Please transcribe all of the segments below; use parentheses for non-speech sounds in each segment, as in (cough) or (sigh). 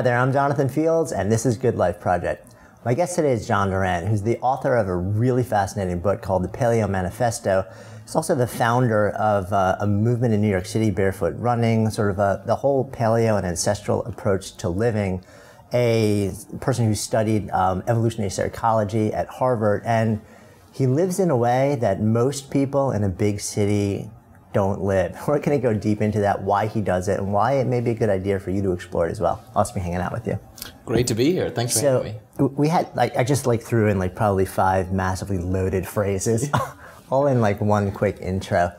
Hi there, I'm Jonathan Fields, and this is Good Life Project. My guest today is John Durant, who's the author of a really fascinating book called The Paleo Manifesto. He's also the founder of uh, a movement in New York City, barefoot running, sort of a, the whole paleo and ancestral approach to living. A person who studied um, evolutionary psychology at Harvard, and he lives in a way that most people in a big city don't live. (laughs) We're going to go deep into that, why he does it, and why it may be a good idea for you to explore it as well. I'll just be hanging out with you. Great to be here. Thanks for So having me. we had like I just like threw in like probably five massively loaded phrases, (laughs) all in like one quick intro.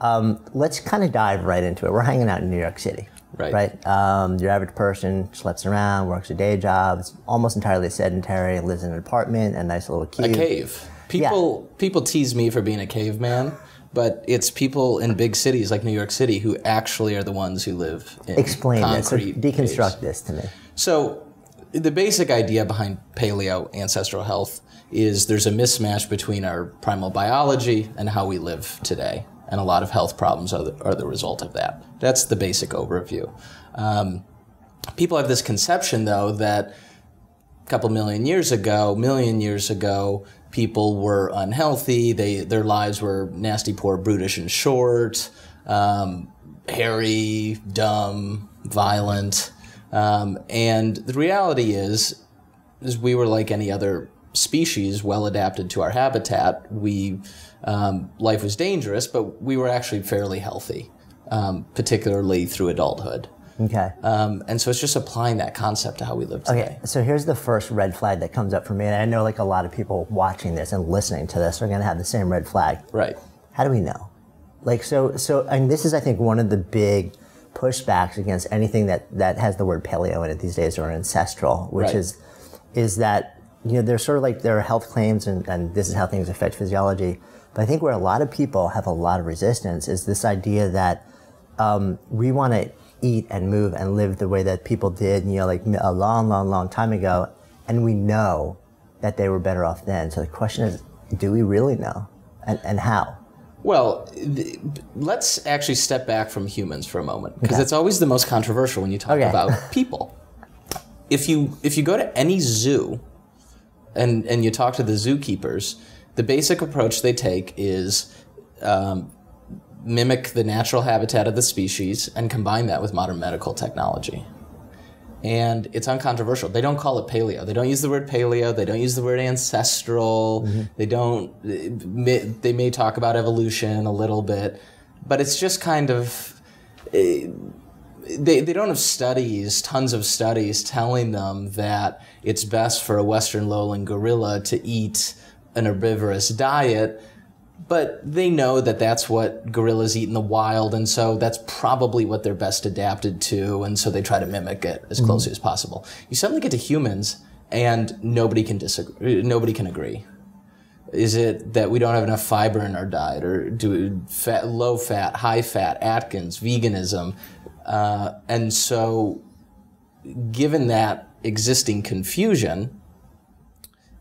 Um, let's kind of dive right into it. We're hanging out in New York City, Right. Right. Um, your average person sleeps around, works a day job, is almost entirely sedentary, lives in an apartment, a nice little A cave. People people tease me for being a caveman, but it's people in big cities like New York City who actually are the ones who live in Explain this. So concrete deconstruct caves. this to me. So, the basic idea behind paleo ancestral health is there's a mismatch between our primal biology and how we live today. And a lot of health problems are the, are the result of that. That's the basic overview. Um, people have this conception, though, that a couple million years ago, million years ago, people were unhealthy. They their lives were nasty, poor, brutish, and short, um, hairy, dumb, violent. Um, and the reality is, is we were like any other species, well adapted to our habitat. We um, life was dangerous, but we were actually fairly healthy, um, particularly through adulthood. Okay. Um, and so it's just applying that concept to how we live today. Okay, so here's the first red flag that comes up for me, and I know like a lot of people watching this and listening to this are going to have the same red flag. Right. How do we know? Like so so and this is I think one of the big pushbacks against anything that that has the word paleo in it these days or ancestral, which Right. is is that you know there's sort of like there are health claims and, and this is how things affect physiology. But I think where a lot of people have a lot of resistance is this idea that um, we want to eat and move and live the way that people did, you know, like a long, long, long time ago, and we know that they were better off then. So the question is, do we really know, and and how? Well, th- let's actually step back from humans for a moment because Okay. it's always the most controversial when you talk Okay. about (laughs) people. If you if you go to any zoo and and you talk to the zookeepers, the basic approach they take is um, mimic the natural habitat of the species and combine that with modern medical technology. And it's uncontroversial. They don't call it paleo. They don't use the word paleo. They don't use the word ancestral. They don't. They may talk about evolution a little bit, but it's just kind of. eh, They, they don't have studies, tons of studies telling them that it's best for a Western lowland gorilla to eat an herbivorous diet but they know that that's what gorillas eat in the wild, and so that's probably what they're best adapted to, and so they try to mimic it as closely as possible. You suddenly get to humans, and nobody can disagree. Nobody can agree. Is it that we don't have enough fiber in our diet, or do fat, low fat, high fat, Atkins, veganism, uh, and so given that existing confusion,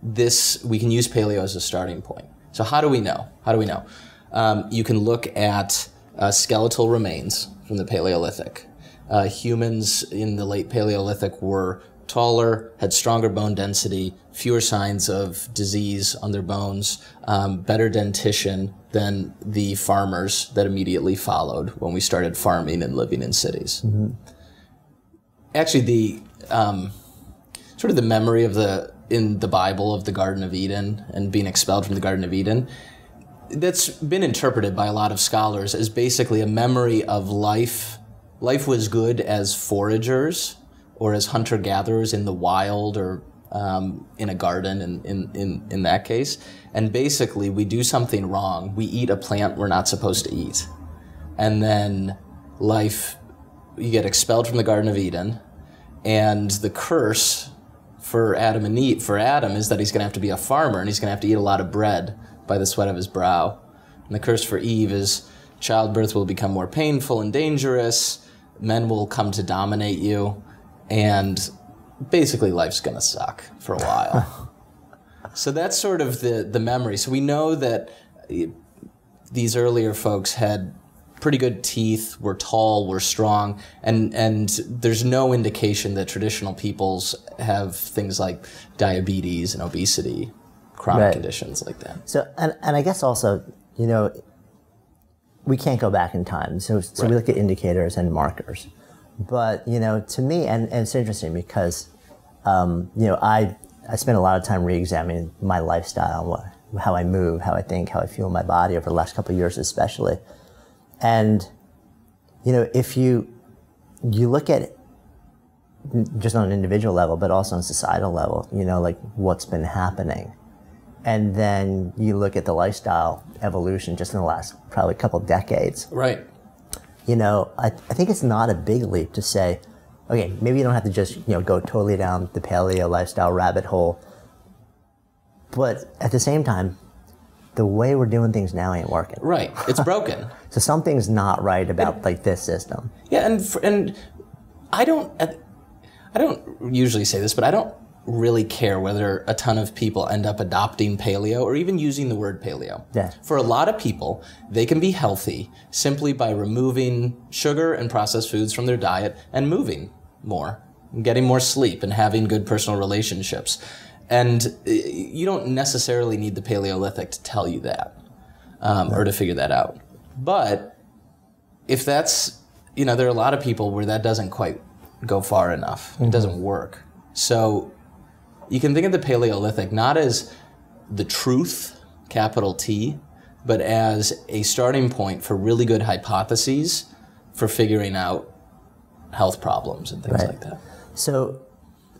this we can use paleo as a starting point. So how do we know? How do we know? Um, you can look at uh, skeletal remains from the Paleolithic. Uh, humans in the late Paleolithic were taller, had stronger bone density, fewer signs of disease on their bones, um, better dentition than the farmers that immediately followed when we started farming and living in cities. Actually, the um, sort of the memory of the in the Bible of the Garden of Eden and being expelled from the Garden of Eden. That's been interpreted by a lot of scholars as basically a memory of life. Life was good as foragers or as hunter gatherers in the wild or um, in a garden in, in, in, in that case. And basically, we do something wrong. We eat a plant we're not supposed to eat. And then life, you get expelled from the Garden of Eden. And the curse for Adam and Eve, for Adam is that he's going to have to be a farmer and he's going to have to eat a lot of bread by the sweat of his brow. And the curse for Eve is childbirth will become more painful and dangerous. Men will come to dominate you, and basically life's going to suck for a while. (laughs) so that's sort of the the memory. So we know that these earlier folks had pretty good teeth. We're tall. We're strong, and and there's no indication that traditional peoples have things like diabetes and obesity, chronic Right. conditions like that. So, and, and I guess also, you know, we can't go back in time. So, so we look at indicators and markers. But, you know, to me, and, and it's interesting because, um, you know, I, I spent a lot of time re-examining my lifestyle, what, how I move, how I think, how I feel in my body over the last couple of years, especially. And, you know, if you, you look at just on an individual level, but also on a societal level, you know, like what's been happening. And then you look at the lifestyle evolution just in the last probably couple decades. Right. You know, I, I think it's not a big leap to say, okay, maybe you don't have to just, you know, go totally down the paleo lifestyle rabbit hole. But at the same time, the way we're doing things now ain't working. Right. It's broken. (laughs) So something's not right about like this system. Yeah, and for, and I don't I don't usually say this, but I don't really care whether a ton of people end up adopting paleo or even using the word paleo. Yeah. For a lot of people, they can be healthy simply by removing sugar and processed foods from their diet and moving more, and getting more sleep and having good personal relationships. And uh, you don't necessarily need the Paleolithic to tell you that um, or to figure that out. But if that's you know there are a lot of people where that doesn't quite go far enough it doesn't work so you can think of the paleolithic not as the truth capital t but as a starting point for really good hypotheses for figuring out health problems and things Right. like that So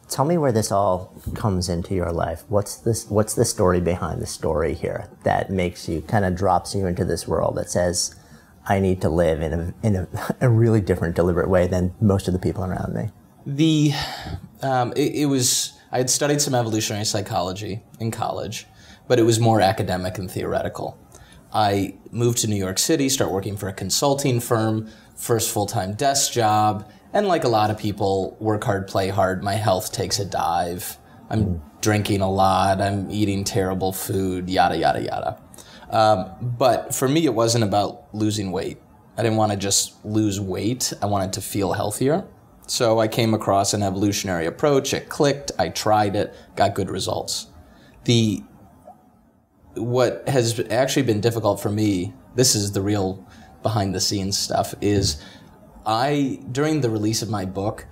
tell me where this all comes into your life. What's this what's the story behind the story here that makes you kind of drops you into this world that says I need to live in a in a, (laughs) a really different deliberate way than most of the people around me. The um, it, it was I had studied some evolutionary psychology in college, but it was more academic and theoretical. I moved to New York City, start working for a consulting firm, first full time desk job, and like a lot of people, work hard, play hard. My health takes a dive. I'm drinking a lot. I'm eating terrible food. Yada yada yada. Um, but for me, it wasn't about losing weight. I didn't want to just lose weight. I wanted to feel healthier. So I came across an evolutionary approach. It clicked. I tried it. Got good results. The what has actually been difficult for me. This is the real behind the scenes stuff. Is I during the release of my book,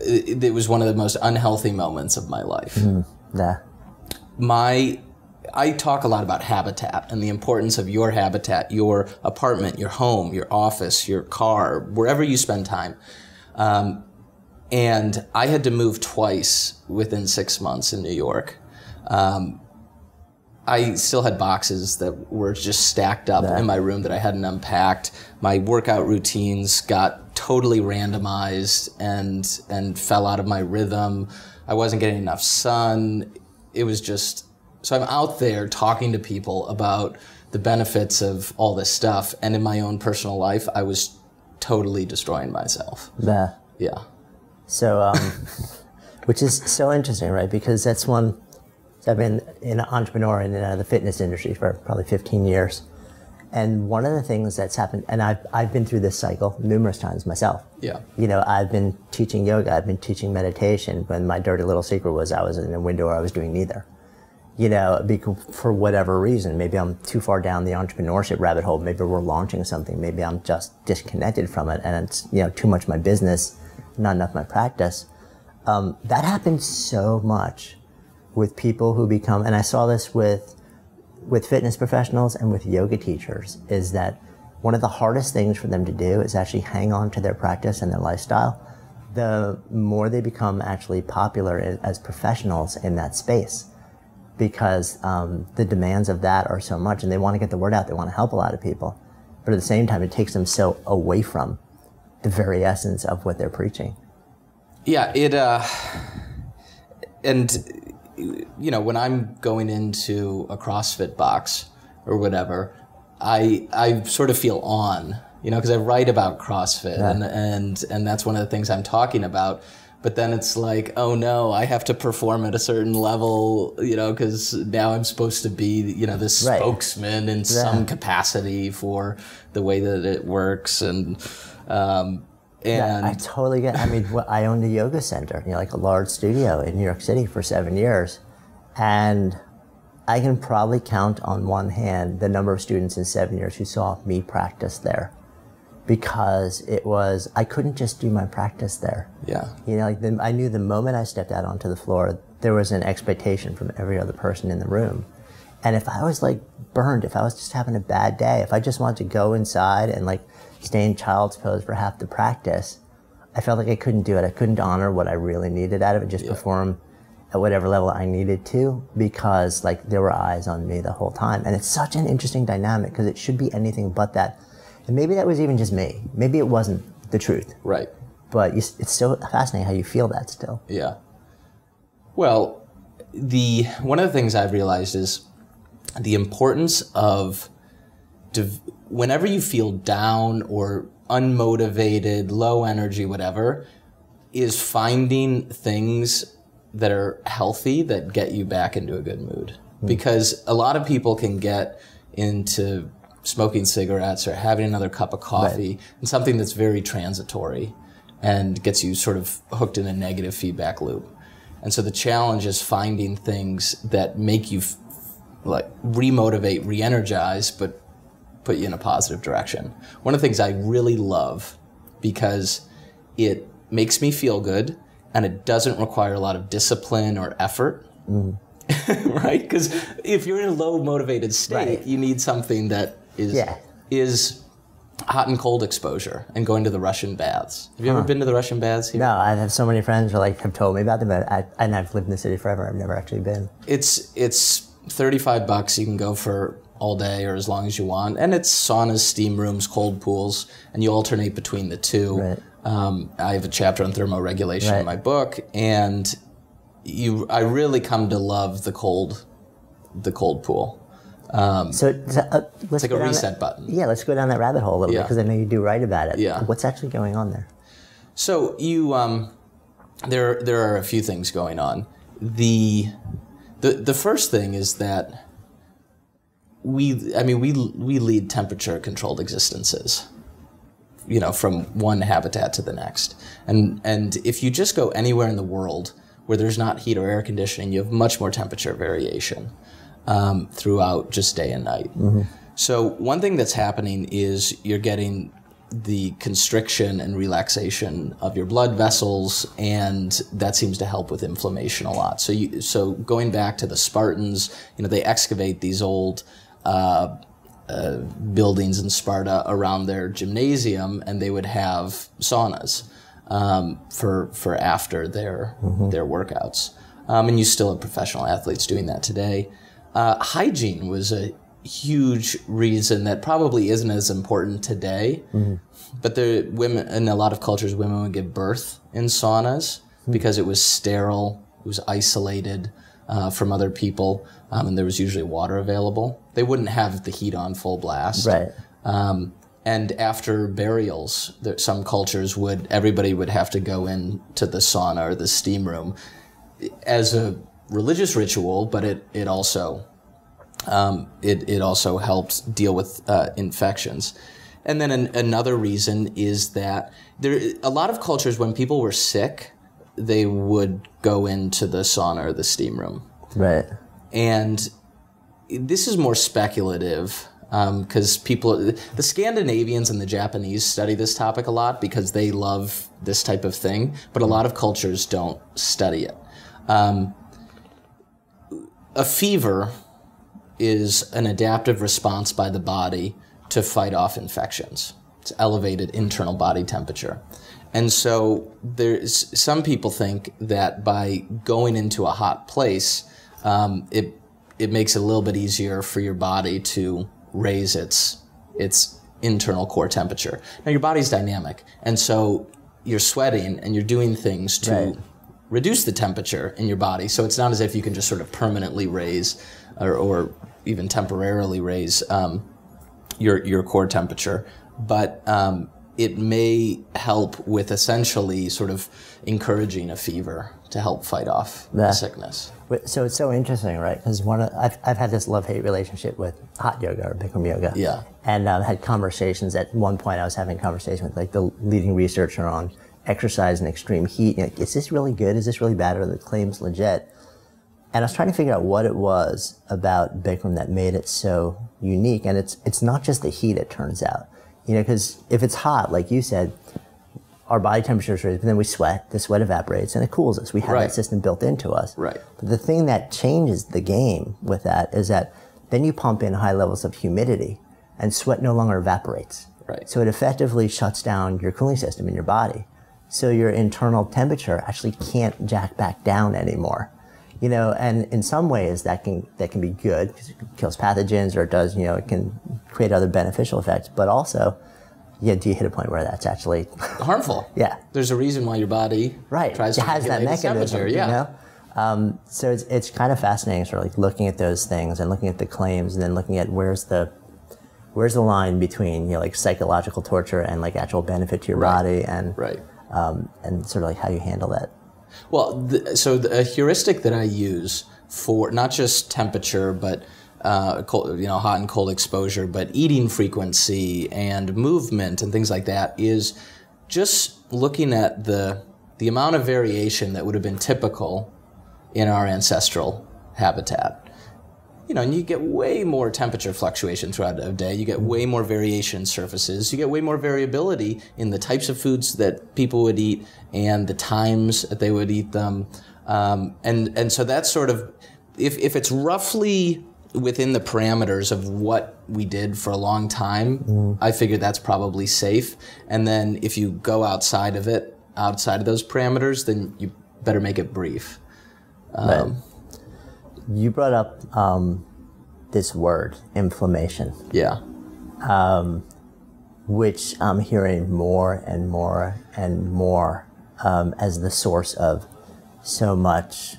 it, it was one of the most unhealthy moments of my life Nah. my I talk a lot about habitat and the importance of your habitat, your apartment, your home, your office, your car, wherever you spend time. Um, and I had to move twice within six months in New York. Um, I still had boxes that were just stacked up in my room that I hadn't unpacked. My workout routines got totally randomized and and fell out of my rhythm. I wasn't getting enough sun. It was just so I'm out there talking to people about the benefits of all this stuff and in my own personal life I was totally destroying myself. Nah. Yeah. So, um, (laughs) which is so interesting, right? Because that's one. So I've been an entrepreneur in uh, the fitness industry for probably 15 years, and one of the things that's happened, and I've I've been through this cycle numerous times myself. Yeah. You know, I've been teaching yoga, I've been teaching meditation. When my dirty little secret was, I was in a window where I was doing neither. You know, because for whatever reason, maybe I'm too far down the entrepreneurship rabbit hole. Maybe we're launching something. Maybe I'm just disconnected from it, and it's you know too much my business, not enough my practice. Um, that happens so much with people who become, and I saw this with with fitness professionals and with yoga teachers, is that one of the hardest things for them to do is actually hang on to their practice and their lifestyle. The more they become actually popular as- professionals in that space, because um, the demands of that are so much, and they want to get the word out. They want to help a lot of people, but at the same time, it takes them so away from the very essence of what they're preaching. Yeah, it uh and you know, when I'm going into a CrossFit box or whatever, I I sort of feel on, you know, because I write about CrossFit and and and that's one of the things I'm talking about. but then it's like, oh no, I have to perform at a certain level, you know, because now I'm supposed to be, you know, this Right. spokesman in some capacity for the way that it works, and um, and I totally get. I mean, I owned a yoga center, you know, like a large studio in New York City for seven years, and I can probably count on one hand the number of students in seven years who saw me practice there, because it was I couldn't just do my practice there. yeah, You know, like the, I knew the moment I stepped out onto the floor, there was an expectation from every other person in the room. And if I was like burned, if I was just having a bad day, if I just wanted to go inside and like stay in child's pose for half the practice, I felt like I couldn't do it. I couldn't honor what I really needed out of it, just perform at whatever level I needed to because like there were eyes on me the whole time. And it's such an interesting dynamic because it should be anything but that. And maybe that was even just me. Maybe it wasn't the truth right. but you, it's so fascinating how you feel that still. Yeah. Well, the one of the things I've realized is the importance of div- whenever you feel down or unmotivated, low energy, whatever, is finding things that are healthy that get you back into a good mood. Hmm. Because a lot of people can get into smoking cigarettes or having another cup of coffee and something that's very transitory and gets you sort of hooked in a negative feedback loop. And so the challenge is finding things that make you f- like remotivate, re-energize, but put you in a positive direction. One of the things I really love because it makes me feel good and it doesn't require a lot of discipline or effort. Mm. (laughs) right? Because if you're in a low motivated state, Right. you need something that is Yeah. is hot and cold exposure and going to the Russian baths. Have you ever been to the Russian baths here? No, I have so many friends who like have told me about them, but I, and I've lived in the city forever. I've never actually been. It's it's 35 bucks. You can go for all day or as long as you want. And it's saunas, steam rooms, cold pools, and you alternate between the two. Right. Um, I have a chapter on thermoregulation in my book, and you, I really come to love the cold, the cold pool. So uh, let's It's like a reset that, button. Yeah, let's go down that rabbit hole a little bit because I know you do write about it. Yeah. What's actually going on there? So you, um, there, there are a few things going on. The, the, the first thing is that we, I mean, we, we lead temperature controlled existences, you know, from one habitat to the next. And, and if you just go anywhere in the world where there's not heat or air conditioning, you have much more temperature variation um, throughout just day and night. So one thing that's happening is you're getting the constriction and relaxation of your blood vessels, and that seems to help with inflammation a lot. So you, so going back to the Spartans, you know, they excavate these old uh, uh, buildings in Sparta around their gymnasium, and they would have saunas um, for for after their their workouts. Um, and you still have professional athletes doing that today. Uh, hygiene was a huge reason that probably isn't as important today. But the women in a lot of cultures, women would give birth in saunas because it was sterile, it was isolated uh, from other people, um, and there was usually water available. They wouldn't have the heat on full blast. Right. Um, and after burials, there, some cultures would everybody would have to go into the sauna or the steam room as a religious ritual, but it it also um, it it also helps deal with uh, infections. And then an, another reason is that there a lot of cultures when people were sick, they would go into the sauna or the steam room Right. And this is more speculative because people the scandinavians and the japanese study this topic a lot because they love this type of thing but a lot of cultures don't study it. Um, a fever is an adaptive response by the body to fight off infections. It's elevated internal body temperature. And so there's some people think that by going into a hot place um, it it makes it a little bit easier for your body to raise its its internal core temperature. Now your body's dynamic, and so you're sweating and you're doing things to Right. reduce the temperature in your body. So it's not as if you can just sort of permanently raise or, or even temporarily raise um, your your core temperature. But um, it may help with essentially sort of encouraging a fever to help fight off Yeah. the sickness. So it's so interesting, right? Because one, of, I've, I've had this love-hate relationship with hot yoga or Bikram yoga. Yeah. And um, had conversations. At one point, I was having a conversation with like the leading researcher on exercise and extreme heat. You know, is this really good? Is this really bad? Are the claims legit? And I was trying to figure out what it was about Bikram that made it so unique. And it's it's not just the heat. It turns out, you know, because if it's hot, like you said, our body temperature is raised, but then we sweat. The sweat evaporates and it cools us. We have Right. that system built into us. Right. But the thing that changes the game with that is that then you pump in high levels of humidity, and sweat no longer evaporates. Right. So it effectively shuts down your cooling system in your body. So your internal temperature actually can't jack back down anymore. You know, and in some ways that can that can be good because it kills pathogens or it does, you know, it can create other beneficial effects. But also, yeah, do you hit a point where that's actually (laughs) Harmful. Yeah. There's a reason why your body right? tries it to has that mechanism. Yeah. you know. Um, so it's it's kind of fascinating, sort of like looking at those things and looking at the claims, and then looking at where's the where's the line between you know like psychological torture and like actual benefit to your Right. body, and Right. um, and sort of like how you handle that. Well, the, so the, a heuristic that I use for not just temperature, but uh, cold, you know, hot and cold exposure, but eating frequency and movement and things like that is just looking at the the amount of variation that would have been typical in our ancestral habitat. You know, and you get way more temperature fluctuation throughout a day. You get mm-hmm. way more variation in surfaces. You get way more variability in the types of foods that people would eat and the times that they would eat them. Um, and and so that's sort of if if it's roughly within the parameters of what we did for a long time, mm-hmm. I figure that's probably safe. And then if you go outside of it, outside of those parameters, then you better make it brief. Um, but you brought up um, this word, inflammation, Yeah. which I'm hearing more and more and more um, as the source of so much.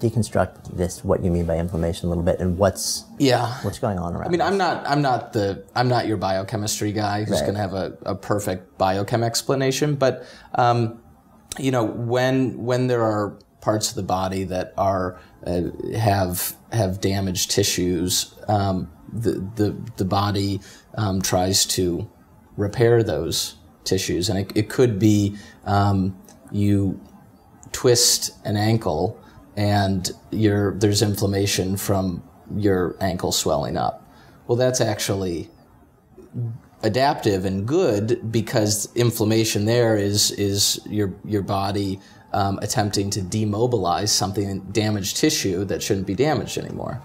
Deconstruct this, what you mean by inflammation, a little bit, and what's Yeah. what's going on around. I mean, I'm not. I'm not the. I'm not your biochemistry guy who's Right. going to have a, a perfect biochem explanation. But um, you know, when when there are parts of the body that are have have damaged tissues, um, the the the body um, tries to repair those tissues, and it, it could be um, you twist an ankle and your there's inflammation from your ankle swelling up. Well, that's actually adaptive and good because inflammation there is is your your body um, attempting to demobilize something damaged tissue that shouldn't be damaged anymore.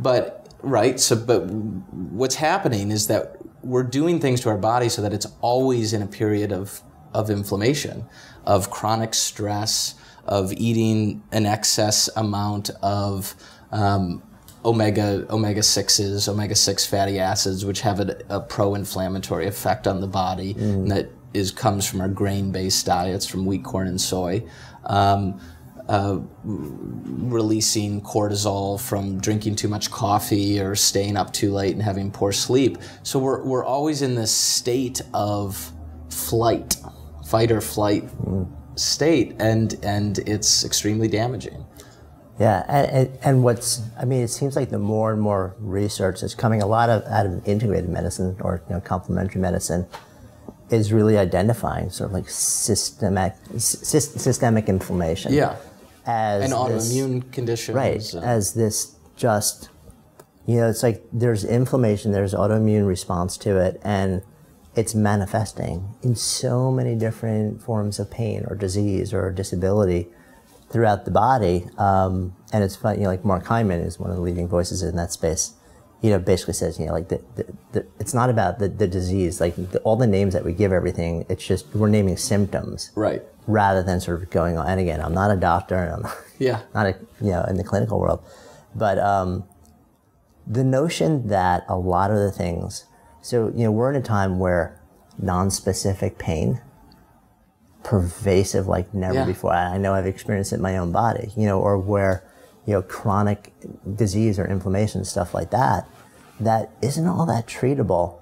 But right, so but what's happening is that we're doing things to our body so that it's always in a period of of inflammation, of chronic stress, of eating an excess amount of um, omega omega sixes, omega six fatty acids, which have a, a pro-inflammatory effect on the body, and that is comes from our grain-based diets, from wheat, corn, and soy. Um, uh, releasing cortisol from drinking too much coffee or staying up too late and having poor sleep. So we're, we're always in this state of flight, fight or flight state, and, and it's extremely damaging. Yeah, and, and, and what's I mean, it seems like the more and more research that's coming, a lot of out of integrated medicine or you know complementary medicine, is really identifying sort of like systemic sys- systemic inflammation. Yeah. as this- autoimmune conditions. right uh, as this just you know it's like there's inflammation there's autoimmune response to it and it's manifesting in so many different forms of pain or disease or disability throughout the body um, and it's fun you know like mark hyman is one of the leading voices in that space you know basically says you know like the, the, the, it's not about the, the disease like the, all the names that we give everything it's just we're naming symptoms right. rather than sort of going on and again i'm not a doctor and i'm not Yeah. (laughs) not a, you know in the clinical world but um, the notion that a lot of the things so you know we're in a time where non-specific pain pervasive like never Yeah. before i I know i've experienced it in my own body you know or where you know chronic disease or inflammation stuff like that that isn't all that treatable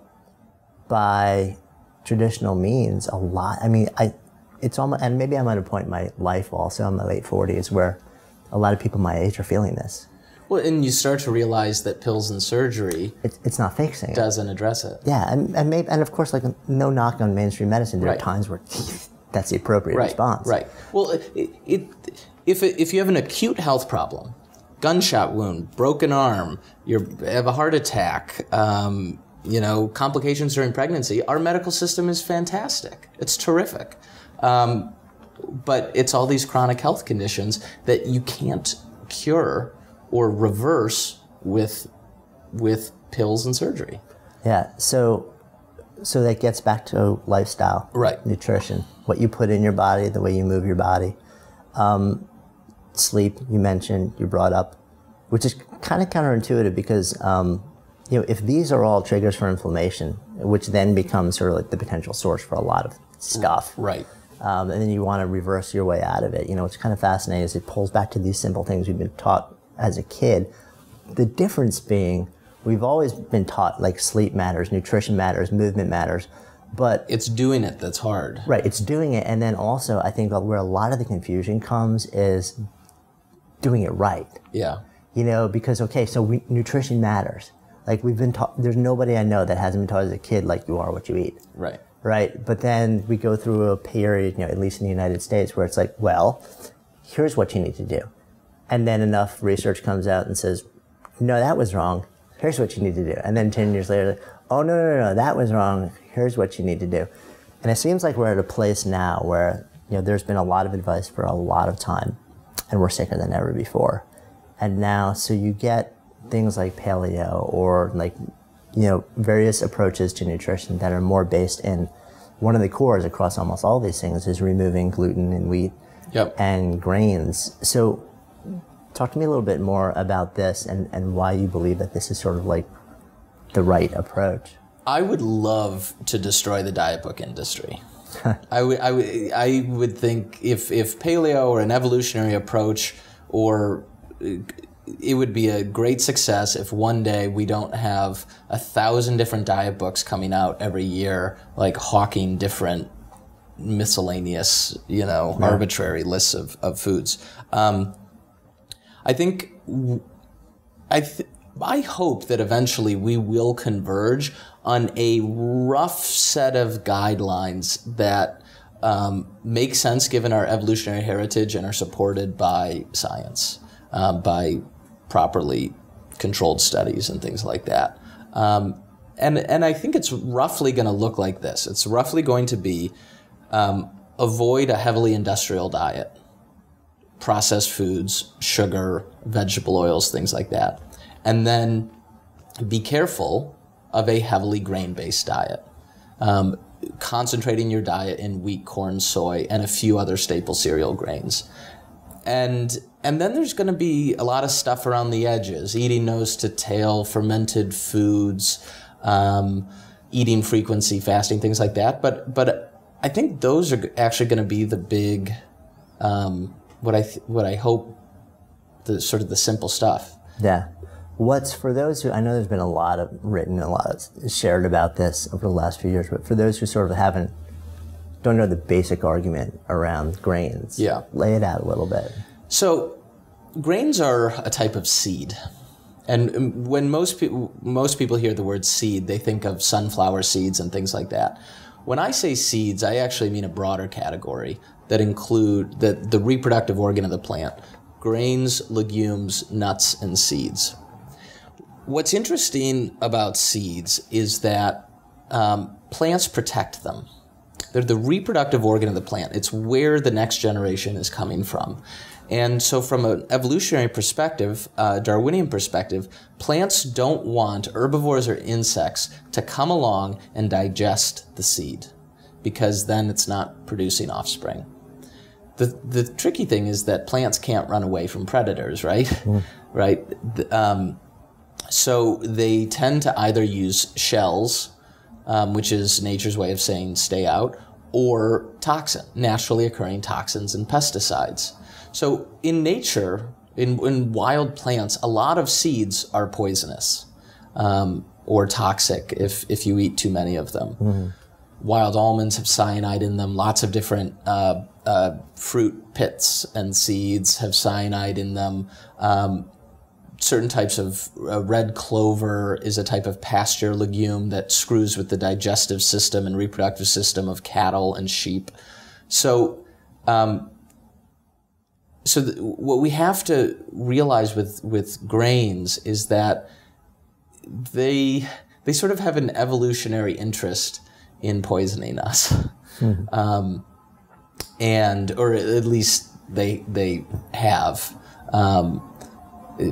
by traditional means a lot. I mean, I, it's almost, and maybe I'm at a point in my life also in my late 40s where a lot of people my age are feeling this. Well, and you start to realize that pills and surgery It's, it's not fixing it. doesn't address it. Yeah, and and maybe, and of course, like no knock on mainstream medicine. There Right. are times where that's the appropriate Right. response. Right. Well, it, it, if if you have an acute health problem, gunshot wound, broken arm, you have a heart attack, um, you know, complications during pregnancy, our medical system is fantastic. It's terrific. Um, but it's all these chronic health conditions that you can't cure or reverse with with pills and surgery. Yeah. So, so that gets back to lifestyle. Right. Nutrition, what you put in your body, the way you move your body. Um, sleep, you mentioned, you brought up, which is kind of counterintuitive because, um, you know, if these are all triggers for inflammation, which then becomes sort of like the potential source for a lot of stuff. Right. um, and then you want to reverse your way out of it. You know, it's kind of fascinating is it pulls back to these simple things we've been taught as a kid. The difference being we've always been taught like sleep matters, nutrition matters, movement matters, but It's doing it that's hard. right, it's doing it. And then also, I think where a lot of the confusion comes is doing it right. Yeah. You know, because okay, so we, nutrition matters. Like we've been taught. There's nobody I know that hasn't been taught as a kid like you are what you eat Right. right? But then we go through a period, you know, at least in the United States, where it's like, well, here's what you need to do. And then enough research comes out and says, no, that was wrong. Here's what you need to do. And then 10 years later, oh, no, no, no, that was wrong. Here's what you need to do. And it seems like we're at a place now where, you know, there's been a lot of advice for a lot of time and we're sicker than ever before. And now, so you get things like paleo or like, you know, various approaches to nutrition that are more based in one of the cores across almost all these things is removing gluten and wheat Yep. and grains. So, talk to me a little bit more about this and, and why you believe that this is sort of like the right approach. I would love to destroy the diet book industry. (laughs) I would, I would, I would think if if paleo or an evolutionary approach, or it would be a great success if one day we don't have a thousand different diet books coming out every year, like hawking different miscellaneous, you know, arbitrary lists of, of foods. Um, I think I th- I hope that eventually we will converge on a rough set of guidelines that um, make sense given our evolutionary heritage and are supported by science, um, by properly controlled studies and things like that. Um, and and I think it's roughly going to look like this. It's roughly going to be um, avoid a heavily industrial diet processed foods, sugar, vegetable oils, things like that. And then be careful of a heavily grain based diet. Um, concentrating your diet in wheat, corn, soy, and a few other staple cereal grains. And and then there's going to be a lot of stuff around the edges, eating nose to tail, fermented foods, um, eating frequency, fasting, things like that. But but I think those are actually going to be the big um, what I what I hope the sort of the simple stuff. Yeah. What's for those who I know there's been a lot of written, a lot of shared about this over the last few years, but for those who sort of haven't, don't know the basic argument around grains, Yeah. lay it out a little bit. So, grains are a type of seed, and um, when most people most people hear the word seed, they think of sunflower seeds and things like that. When I say seeds, I actually mean a broader category that include the, the reproductive organ of the plant: grains, legumes, nuts, and seeds. What's interesting about seeds is that um, plants protect them. They're the reproductive organ of the plant. It's where the next generation is coming from. And so, from an evolutionary perspective, uh, Darwinian perspective, plants don't want herbivores or insects to come along and digest the seed because then it's not producing offspring. The, the tricky thing is that plants can't run away from predators, right? Right? The- um, so they tend to either use shells, um, which is nature's way of saying stay out, or toxin, naturally occurring toxins and pesticides. So in nature, in, in wild plants, a lot of seeds are poisonous um, or toxic if, if you eat too many of them. wild almonds have cyanide in them. Lots of different uh, uh, fruit pits and seeds have cyanide in them. Um, certain types of uh, red clover is a type of pasture legume that screws with the digestive system and reproductive system of cattle and sheep. So, um, so th- what we have to realize with with grains is that they they sort of have an evolutionary interest in poisoning us, um, and or at least they they have. Um,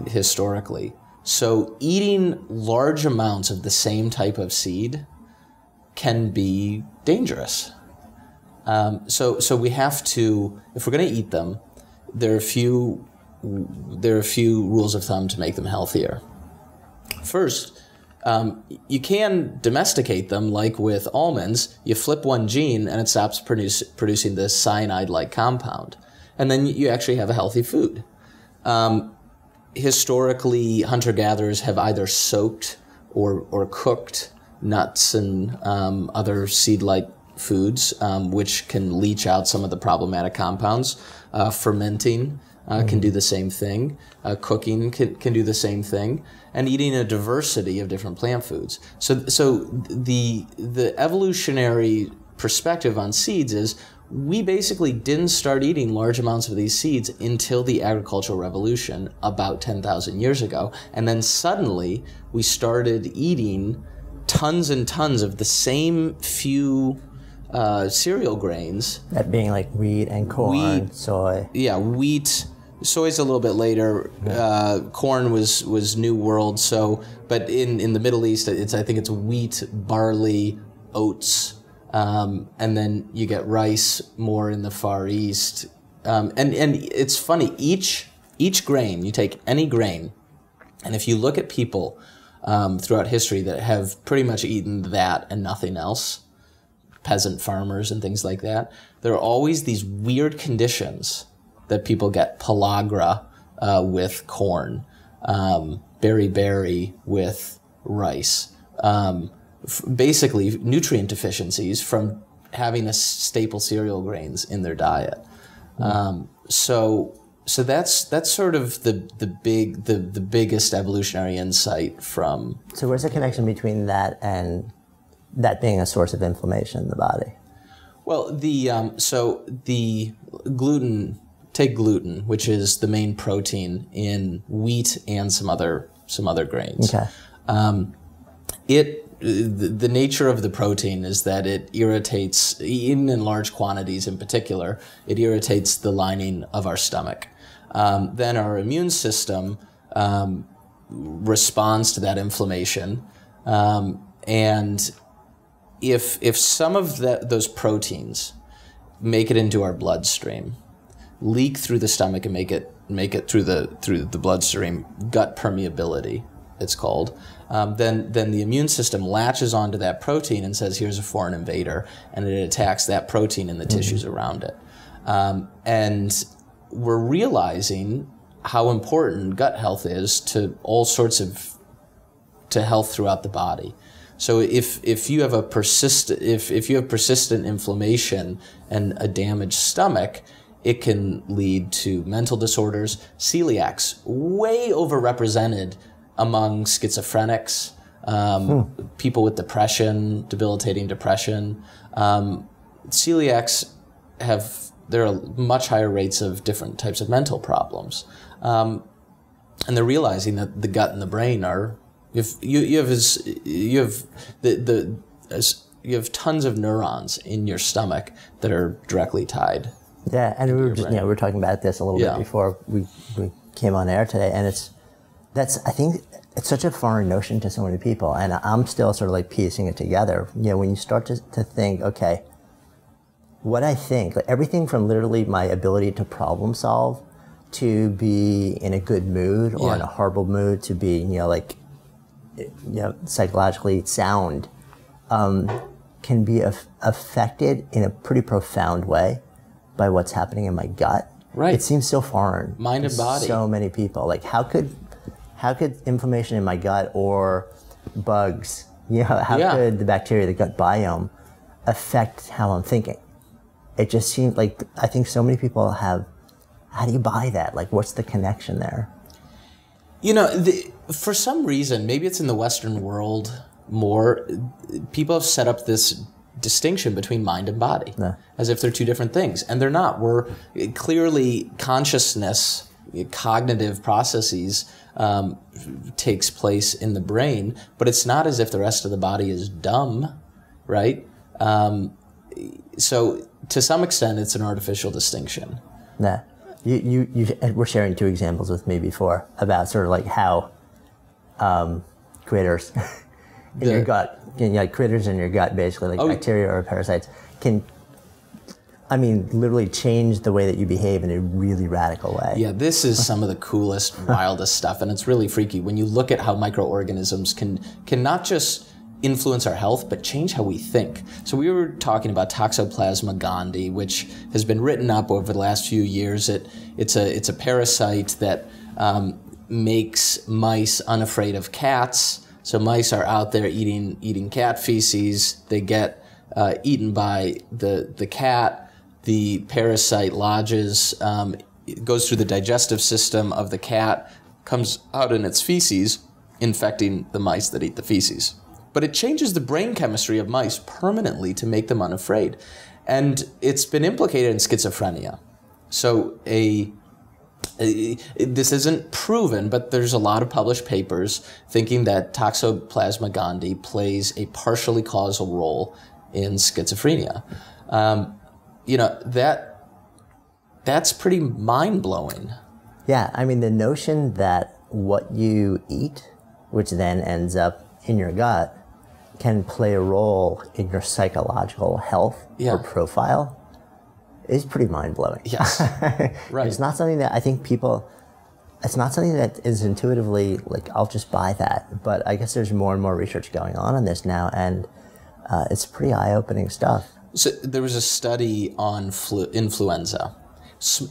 historically. So eating large amounts of the same type of seed can be dangerous. Um, so so we have to if we're going to eat them, there are a few there are a few rules of thumb to make them healthier. First, um, you can domesticate them, like with almonds. You flip one gene and it stops produce, producing this cyanide-like compound, and then you actually have a healthy food. Um, historically, hunter-gatherers have either soaked or or cooked nuts and um, other seed-like foods, um, which can leach out some of the problematic compounds. Uh, fermenting uh, can do the same thing. Uh, cooking can, can do the same thing, and eating a diversity of different plant foods. So, so the the evolutionary perspective on seeds is we basically didn't start eating large amounts of these seeds until the agricultural revolution about 10,000 years ago. And then suddenly we started eating tons and tons of the same few uh, cereal grains That being like wheat and corn, Wheat. soy. yeah, wheat. Soy's a little bit later. Uh, corn was was New World. So, but in in the Middle East, it's I think it's wheat, barley, oats, um, and then you get rice more in the Far East. Um, and and it's funny each each grain you take any grain, and if you look at people um, throughout history that have pretty much eaten that and nothing else, peasant farmers and things like that, there are always these weird conditions that people get pellagra uh, with corn, um, beriberi with rice. Um, basically, nutrient deficiencies from having a staple cereal grains in their diet. Um, so, so that's that's sort of the the big the the biggest evolutionary insight from So where's the connection between that and that being a source of inflammation in the body? Well, the um, so the gluten. Take gluten, which is the main protein in wheat and some other some other grains. Okay. It the, nature of the protein is that it irritates, eaten in large quantities in particular, it irritates the lining of our stomach. Um, then our immune system um, responds to that inflammation, um, and if if some of the, those proteins make it into our bloodstream, leak through the stomach and make it make it through the through the bloodstream, gut permeability, it's called. Um, then then the immune system latches onto that protein and says, "Here's a foreign invader," and it attacks that protein in the tissues around it. Um, and we're realizing how important gut health is to all sorts of to health throughout the body. So if if you have a persistent if if you have persistent inflammation and a damaged stomach, it can lead to mental disorders. Celiacs way overrepresented among schizophrenics, um, people with depression, debilitating depression. Um, celiacs have there are much higher rates of different types of mental problems. Um, and they're realizing that the gut and the brain are if you you have you have the the as you have tons of neurons in your stomach that are directly tied. Yeah, and we were just, you know, we were talking about this a little Yeah. bit before we, we came on air today, and it's that's I think it's such a foreign notion to so many people, and I'm still sort of like piecing it together. You know, when you start to, to think, okay, what I think, like everything from literally my ability to problem solve, to be in a good mood or in a horrible mood, to be you know like you know psychologically sound, um, can be af- affected in a pretty profound way by what's happening in my gut. Right. It seems so foreign. Mind and body. So many people. Like how could how could inflammation in my gut or bugs, (laughs) you know, how Yeah. could the bacteria, the gut biome, affect how I'm thinking. It just seems like I think so many people have. How do you buy that? Like, what's the connection there? You know, the, for some reason, maybe it's in the Western world more, people have set up this distinction between mind and body as if they're two different things. And they're not. We're clearly consciousness, cognitive processes um, takes place in the brain, but it's not as if the rest of the body is dumb, right? Um, so to some extent, it's an artificial distinction. Yeah. You, you, you were sharing two examples with me before about sort of like how um, critters (laughs) in The- your gut, you know, like critters in your gut, basically, like Oh, bacteria or parasites, can, I mean, literally change the way that you behave in a really radical way. Yeah, this is some of the coolest, (laughs) wildest stuff, and it's really freaky when you look at how microorganisms can can not just influence our health, but change how we think. So we were talking about Toxoplasma gondii, which has been written up over the last few years. It it's a it's a parasite that um, makes mice unafraid of cats. So mice are out there eating eating cat feces. They get uh, eaten by the the cat. The parasite lodges, um, it goes through the digestive system of the cat, comes out in its feces, infecting the mice that eat the feces. But it changes the brain chemistry of mice permanently to make them unafraid. And it's been implicated in schizophrenia. So a this isn't proven, but there's a lot of published papers thinking that Toxoplasma gondii plays a partially causal role in schizophrenia. Um, you know that that's pretty mind blowing. Yeah, I mean, the notion that what you eat, which then ends up in your gut, can play a role in your psychological health Yeah. or profile is pretty mind blowing. Yes, (laughs) right. It's not something that I think people. It's not something that is intuitively like I'll just buy that, but I guess there's more and more research going on on this now, and uh, it's pretty eye-opening stuff. So there was a study on flu, influenza.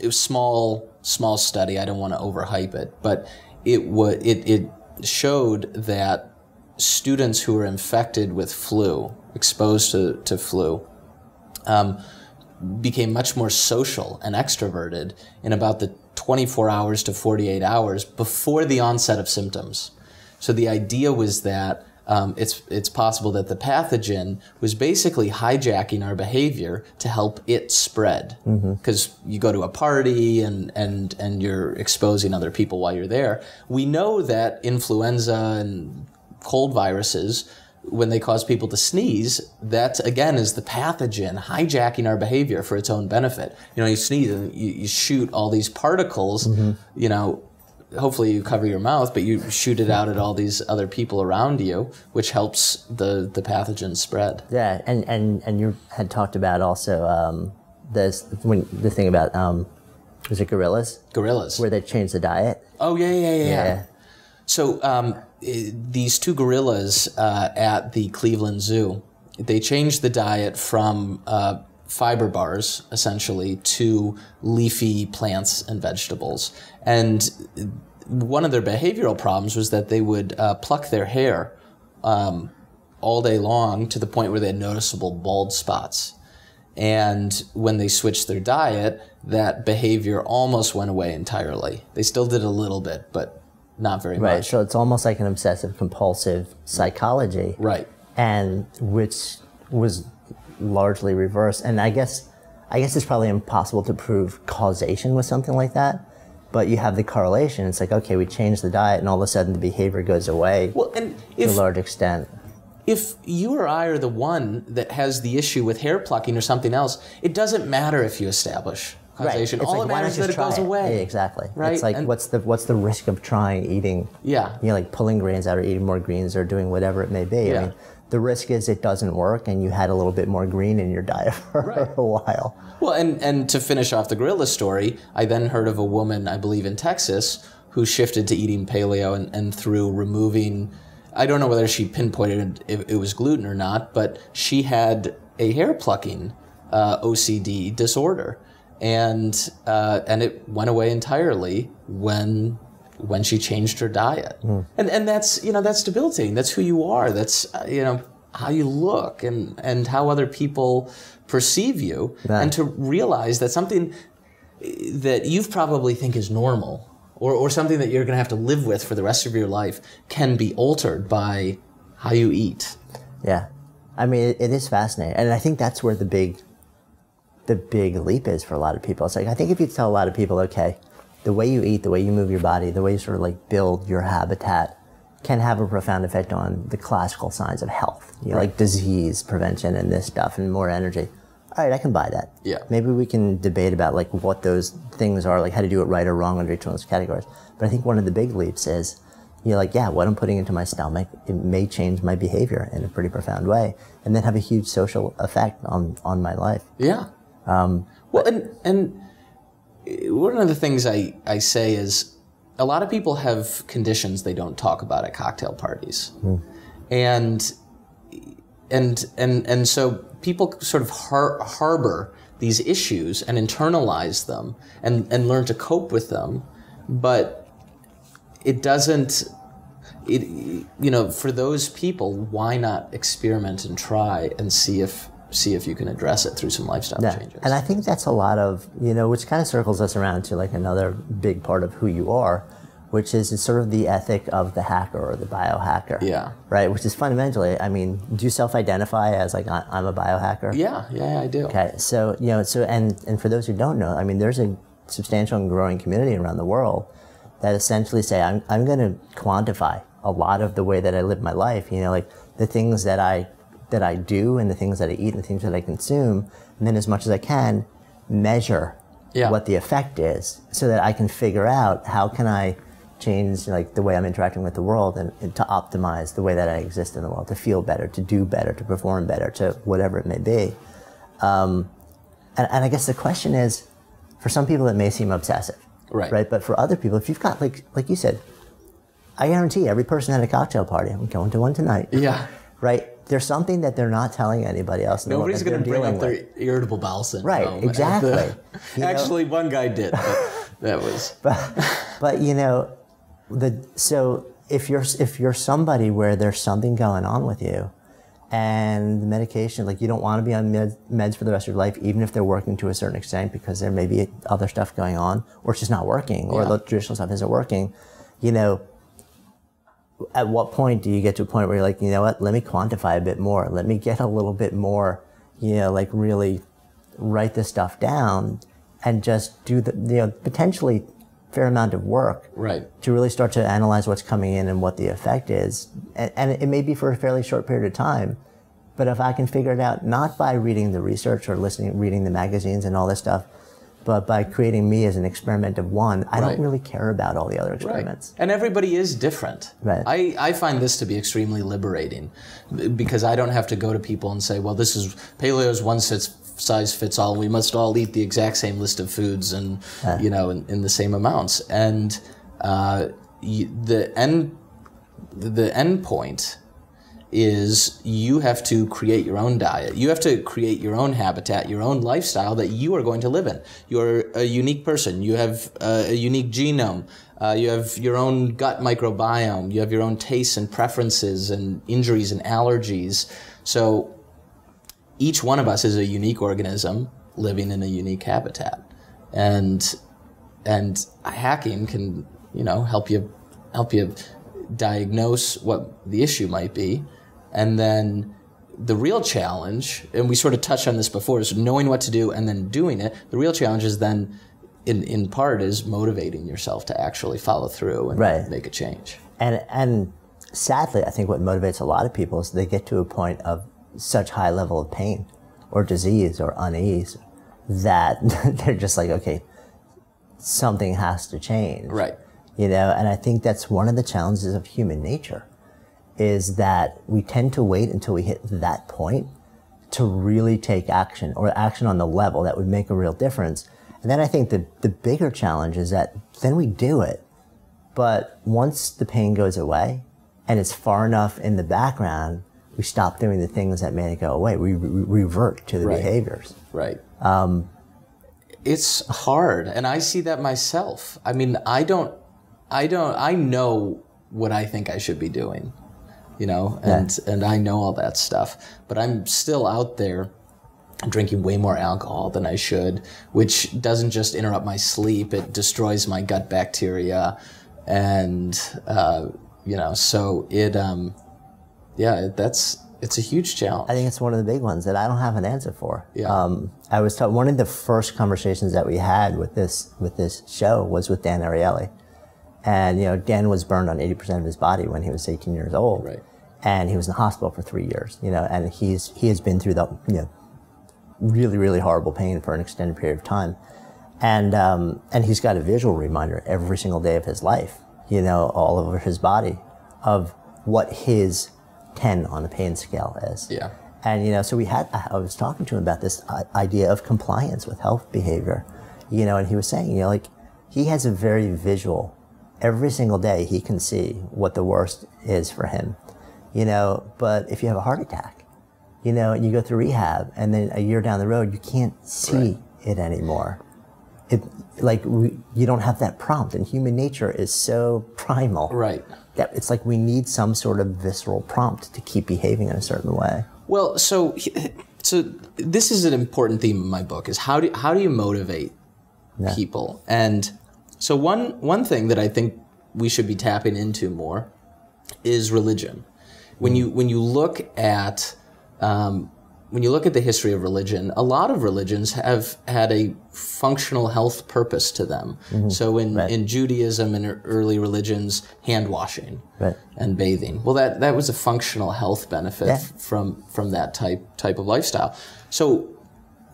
It was small, small study. I don't want to overhype it, but it it it showed that students who were infected with flu, exposed to, to flu, um, became much more social and extroverted in about the 24 hours to 48 hours before the onset of symptoms. So the idea was that um, it's it's possible that the pathogen was basically hijacking our behavior to help it spread. Because you go to a party and and and you're exposing other people while you're there. We know that influenza and cold viruses when they cause people to sneeze, that again is the pathogen hijacking our behavior for its own benefit. You know, you sneeze and you, you shoot all these particles, you know, hopefully you cover your mouth, but you shoot it out at all these other people around you, which helps the, the pathogen spread. Yeah, and and and you had talked about also um, this when the thing about um, was it gorillas Gorillas. where they changed the diet? Oh, yeah, yeah, yeah. Yeah. So um, these two gorillas uh, at the Cleveland Zoo, they changed the diet from uh, fiber bars essentially to leafy plants and vegetables. And one of their behavioral problems was that they would uh, pluck their hair um, all day long to the point where they had noticeable bald spots. And when they switched their diet, that behavior almost went away entirely. They still did a little bit, but not very Right. much. Right. So it's almost like an obsessive compulsive psychology. Right. and which was largely reversed. And I guess, I guess it's probably impossible to prove causation with something like that. But you have the correlation. It's like, okay, we change the diet, and all of a sudden the behavior goes away Well, and to a large extent. if you or I are the one that has the issue with hair plucking or something else, it doesn't matter if you establish causation. It's All like, it why matters is that it goes try away. Yeah, exactly. Right? It's like, And- what's the what's the risk of trying eating? Yeah. You know, like pulling grains out or eating more greens or doing whatever it may be. Yeah. I mean, the risk is it doesn't work, and you had a little bit more green in your diet (laughs) for Right. a while. Well, and, and to finish off the gorilla story, I then heard of a woman, I believe in Texas, who shifted to eating paleo and, and through removing, I don't know whether she pinpointed if it was gluten or not, but she had a hair plucking uh, OCD disorder. And, uh, and it went away entirely when when she changed her diet. And, and that's, you know, that's debilitating. That's who you are. That's, uh, you know, how you look and and how other people perceive you, Yeah. and to realize that something that you probably think is normal or, or something that you're going to have to live with for the rest of your life can be altered by how you eat. Yeah, I mean, it, it is fascinating, and I think that's where the big, the big leap is for a lot of people. It's like I think if you tell a lot of people, okay, the way you eat, the way you move your body, the way you sort of like build your habitat, can have a profound effect on the classical signs of health, you know, like disease prevention and this stuff, and more energy. All right, I can buy that. Yeah. Maybe we can debate about like what those things are, like how to do it right or wrong under each one of those categories. But I think one of the big leaps is, you're like yeah, what I'm putting into my stomach, it may change my behavior in a pretty profound way, and then have a huge social effect on on my life. Yeah. Um, Well, and and one of the things I I say is a lot of people have conditions they don't talk about at cocktail parties, hmm. and and and and so people sort of har- harbor these issues and internalize them and and learn to cope with them, but it doesn't. It, you know, for those people, why not experiment and try and see if see if you can address it through some lifestyle Yeah. changes? And I think that's a lot of, you know, which kind of circles us around to like another big part of who you are, which is it's sort of the ethic of the hacker or the biohacker. Yeah. Right. Which is fundamentally, I mean, do you self identify as like, I'm a biohacker? Yeah, yeah, I do. Okay. So, you know, so, and, and for those who don't know, I mean, there's a substantial and growing community around the world that essentially say, I'm, I'm going to quantify a lot of the way that I live my life, you know, like the things that I, that I do and the things that I eat and the things that I consume. And then as much as I can, measure Yeah. what the effect is so that I can figure out how can I change like the way I'm interacting with the world and, and to optimize the way that I exist in the world, to feel better, to do better, to perform better, to whatever it may be. Um, and, and I guess the question is, for some people it may seem obsessive, Right. Right. But for other people, if you've got like like you said, I guarantee every person at a cocktail party, I'm going to one tonight. Yeah. Right. There's something that they're not telling anybody else. Nobody's going to bring up dealing with. their irritable bowel syndrome. Right, at the- exactly. (laughs) Know? Actually, one guy did. But that was. (laughs) but you know the so if you're if you're somebody where there's something going on with you and the medication like you don't want to be on med, meds for the rest of your life even if they're working to a certain extent because there may be other stuff going on or it's just not working or Yeah. the traditional stuff isn't working you know at what point do you get to a point where you're like you know what? Let me quantify a bit more. Let me get a little bit more you know like really write this stuff down and just do the you know potentially fair amount of work Right. to really start to analyze what's coming in and what the effect is. And, and it may be for a fairly short period of time but if i can figure it out not by reading the research or listening reading the magazines and all this stuff but by creating me as an experiment of one i Right. don't really care about all the other Right. experiments And everybody is different. Right. I, I find this to be extremely liberating because I don't have to go to people and say, well, this is paleo's one sits- size fits all. We must all eat the exact same list of foods and, you know, in, in the same amounts. And uh, you, the end the end point is you have to create your own diet. You have to create your own habitat, your own lifestyle that you are going to live in. You're a unique person. You have a, a unique genome. Uh, you have your own gut microbiome. You have your own tastes and preferences and injuries and allergies. So each one of us is a unique organism living in a unique habitat. And and hacking can you know help you help you diagnose what the issue might be and then the real challenge and we sort of touched on this before is knowing what to do and then doing it the real challenge is then in, in part is motivating yourself to actually follow through and Right. make a change and and sadly, I think what motivates a lot of people is they get to a point of such high level of pain or disease or unease that (laughs) they're just like, okay, something has to change. right You know, and I think that's one of the challenges of human nature is that we tend to wait until we hit that point to really take action or action on the level that would make a real difference. And then I think the, the bigger challenge is that then we do it. But once the pain goes away and it's far enough in the background, we stop doing the things that made it go away. We re- revert to the Right. behaviors. Right. Um, it's hard, and I see that myself. I mean, I don't, I don't, I know what I think I should be doing. You know, and and I know all that stuff, but I'm still out there drinking way more alcohol than I should, which doesn't just interrupt my sleep; it destroys my gut bacteria, and uh, you know, so it, um, yeah, that's it's a huge challenge. I think it's one of the big ones that I don't have an answer for. Yeah. Um, I was ta- one of the first conversations that we had with this with this show was with Dan Ariely, and you know Dan was burned on eighty percent of his body when he was eighteen years old, Right. And he was in the hospital for three years, you know, and he's he has been through the you know really really horrible pain for an extended period of time, and um, and he's got a visual reminder every single day of his life, you know, all over his body, of what his ten on the pain scale is. Yeah. And you know, so we had. I was talking to him about this idea of compliance with health behavior, you know, and he was saying, you know, like he has a very visual. Every single day, he can see what the worst is for him, you know. But if you have a heart attack, you know, and you go through rehab, and then a year down the road, you can't see Right. it anymore. It like we, you don't have that prompt, and human nature is so primal Right. that it's like we need some sort of visceral prompt to keep behaving in a certain way. Well, so (laughs) so this is an important theme in my book is how do how do you motivate people? And so one one thing that I think we should be tapping into more is religion. When you when you look at um, when you look at the history of religion, a lot of religions have had a functional health purpose to them. So in, in Judaism and early religions, hand washing Right. and bathing. Well, that, that was a functional health benefit Yeah. from from that type type of lifestyle. So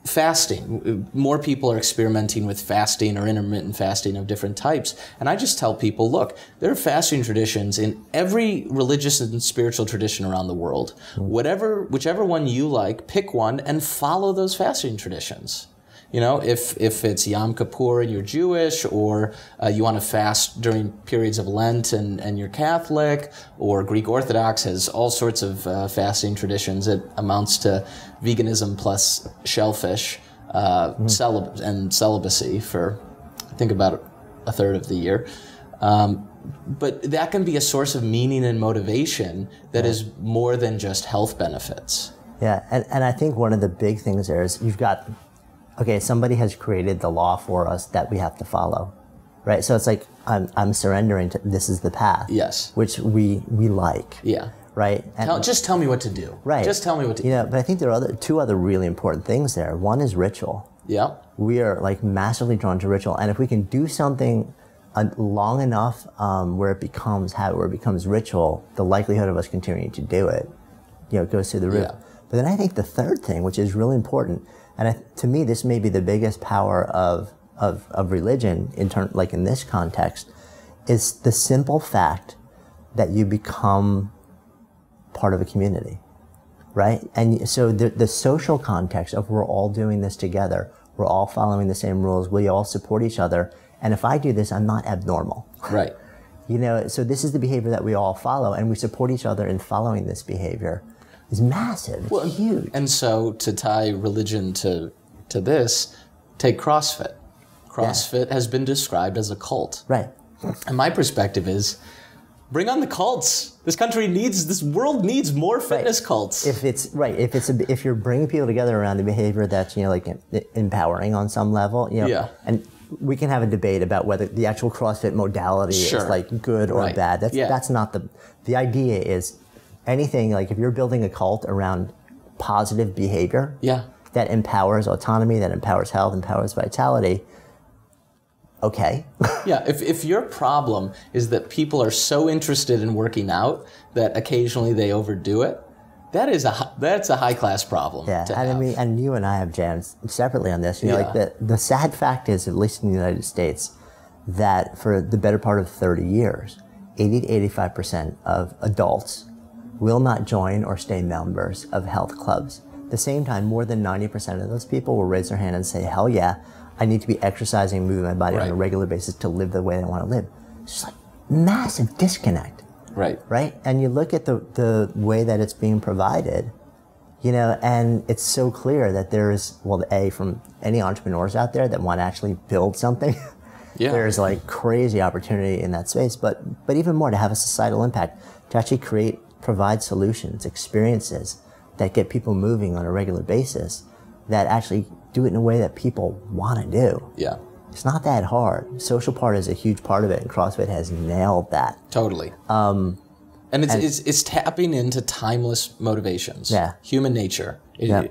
fasting, more people are experimenting with fasting or intermittent fasting of different types. And I just tell people, look, there are fasting traditions in every religious and spiritual tradition around the world. Whatever, whichever one you like, pick one and follow those fasting traditions. You know, if if it's Yom Kippur and you're Jewish, or uh, you want to fast during periods of Lent and, and you're Catholic, or Greek Orthodox has all sorts of uh, fasting traditions. It amounts to veganism plus shellfish uh, celib- and celibacy for, I think, about a third of the year. Um, but that can be a source of meaning and motivation that is more than just health benefits. Yeah, and, and I think one of the big things there is you've got, okay, somebody has created the law for us that we have to follow, right? So it's like I'm, I'm surrendering to this is the path, Yes. which we we like, Yeah. Right? And, Tell, just tell me what to do. right, Just tell me what to You know, but I think there are other two other really important things there. One is ritual. Yeah. we are like massively drawn to ritual. And if we can do something uh, long enough um, where it becomes habit, where it becomes ritual, the likelihood of us continuing to do it, you know, goes through the roof. Yeah. But then I think the third thing, which is really important, and I, to me, this may be the biggest power of of, of religion in turn, like in this context, is the simple fact that you become part of a community right? And so the, the social context of we're all doing this together, we're all following the same rules, we all support each other. And if I do this, I'm not abnormal. Right. (laughs) You know, so this is the behavior that we all follow, and we support each other in following this behavior. It's massive. It's huge. And so to tie religion to to this, take CrossFit. CrossFit has been described as a cult. Right. And my perspective is bring on the cults. This country needs this world needs more fitness cults. If it's right, if it's a, if you're bringing people together around the behavior that's you know like empowering on some level, you know, Yeah. and we can have a debate about whether the actual CrossFit modality Sure. is like good or Right. bad. That's Yeah. that's not the the idea is anything like if you're building a cult around positive behavior yeah. that empowers autonomy, that empowers health, empowers vitality. Okay, (laughs) Yeah, if, if your problem is that people are so interested in working out that occasionally they overdo it, that is a that's a high class problem. Yeah, to and I mean, and you and I have jammed separately on this. You know, like the the sad fact is, at least in the United States, that for the better part of thirty years, eighty to eighty five percent of adults will not join or stay members of health clubs. At the same time, more than ninety percent of those people will raise their hand and say, "Hell yeah, I need to be exercising, moving my body on a regular basis to live the way I want to live." It's just like massive disconnect right. right? And you look at the, the way that it's being provided, you know, and it's so clear that there's, well, A, from any entrepreneurs out there that want to actually build something, (laughs) Yeah. there's like crazy opportunity in that space. But, but even more to have a societal impact, to actually create provide solutions, experiences that get people moving on a regular basis that actually do it in a way that people want to do. Yeah. It's not that hard. Social part is a huge part of it, and CrossFit has nailed that. Totally. Um, and it's, it's it's tapping into timeless motivations. Yeah. Human nature. It- Yeah.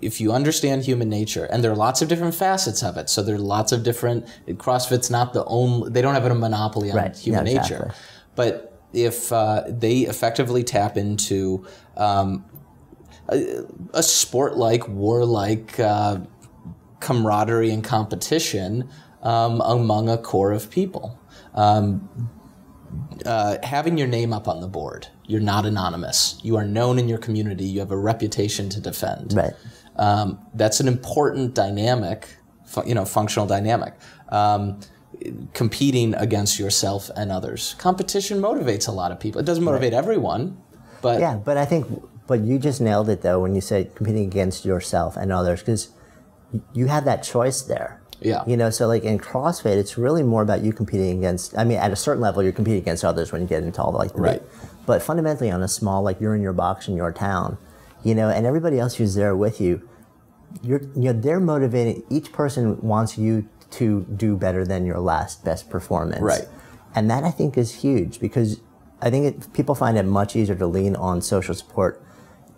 If you understand human nature, and there are lots of different facets of it, so there are lots of different. CrossFit's not the only. They don't have a monopoly on Right. human Yeah, nature, exactly. but if uh, they effectively tap into um, a, a sport-like, war-like uh, camaraderie and competition um, among a core of people. Um, uh, having your name up on the board, you're not anonymous. You are known in your community. You have a reputation to defend. Right. Um, that's an important dynamic, you know, functional dynamic. Um, competing against yourself and others. Competition motivates a lot of people. It doesn't motivate everyone, but Yeah, but I think, but you just nailed it though when you said competing against yourself and others, because you have that choice there. Yeah. You know, so like in CrossFit, it's really more about you competing against. I mean, at a certain level, you're competing against others when you get into all the, like the Right. But fundamentally, on a small, like you're in your box in your town, you know, and everybody else who's there with you, you're, you know, they're motivating. Each person wants you to do better than your last best performance. Right. And that I think is huge because I think it, people find it much easier to lean on social support